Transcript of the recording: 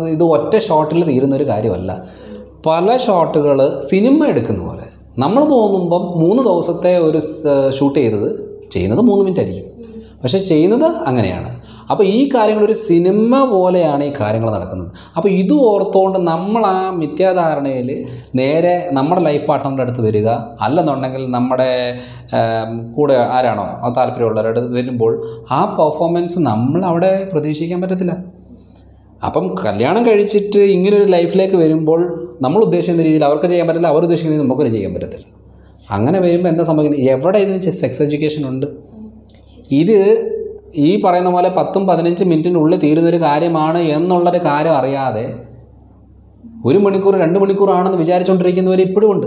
ഇത് ഒറ്റ ഷോട്ടിൽ തീരുന്ന ഒരു കാര്യമല്ല. പല ഷോട്ടുകൾ സിനിമ എടുക്കുന്ന പോലെ. നമ്മൾ തോന്നുമ്പം മൂന്ന് ദിവസത്തെ ഒരു ഷൂട്ട് ചെയ്തത് ചെയ്യുന്നത് മൂന്ന് മിനിറ്റ് ആയിരിക്കും. പക്ഷേ ചെയ്യുന്നത് അങ്ങനെയാണ്. അപ്പോൾ ഈ കാര്യങ്ങൾ ഒരു സിനിമ പോലെയാണ് ഈ കാര്യങ്ങൾ നടക്കുന്നത്. അപ്പോൾ ഇത് ഓർത്തുകൊണ്ട് നമ്മൾ ആ മിഥ്യാധാരണയിൽ നേരെ നമ്മുടെ ലൈഫ് പാർട്ട്ണറുടെ അടുത്ത് വരിക. അല്ലെന്നുണ്ടെങ്കിൽ നമ്മുടെ കൂടെ ആരാണോ താല്പര്യമുള്ളവരുടെ വരുമ്പോൾ ആ പെർഫോമൻസ് നമ്മൾ അവിടെ പ്രതീക്ഷിക്കാൻ പറ്റത്തില്ല. അപ്പം കല്യാണം കഴിച്ചിട്ട് ഇങ്ങനൊരു ലൈഫിലേക്ക് വരുമ്പോൾ നമ്മൾ ഉദ്ദേശിക്കുന്ന രീതിയിൽ അവർക്ക് ചെയ്യാൻ പറ്റില്ല അവർ ഉദ്ദേശിക്കുന്ന രീതിയിൽ നമുക്കൊന്നും ചെയ്യാൻ പറ്റത്തില്ല. അങ്ങനെ വരുമ്പോൾ എന്താ സംഭവിക്കുന്നത്? എവിടെ ഇതിന് സെക്സ് എഡ്യൂക്കേഷൻ ഉണ്ട്? ഇത് ഈ പറയുന്ന പോലെ പത്തും പതിനഞ്ച് മിനിറ്റിനുള്ളിൽ തീരുന്നൊരു കാര്യമാണ് എന്നുള്ളൊരു കാര്യം അറിയാതെ ഒരു മണിക്കൂർ രണ്ട് മണിക്കൂറാണെന്ന് വിചാരിച്ചുകൊണ്ടിരിക്കുന്നവർ ഇപ്പോഴും ഉണ്ട്.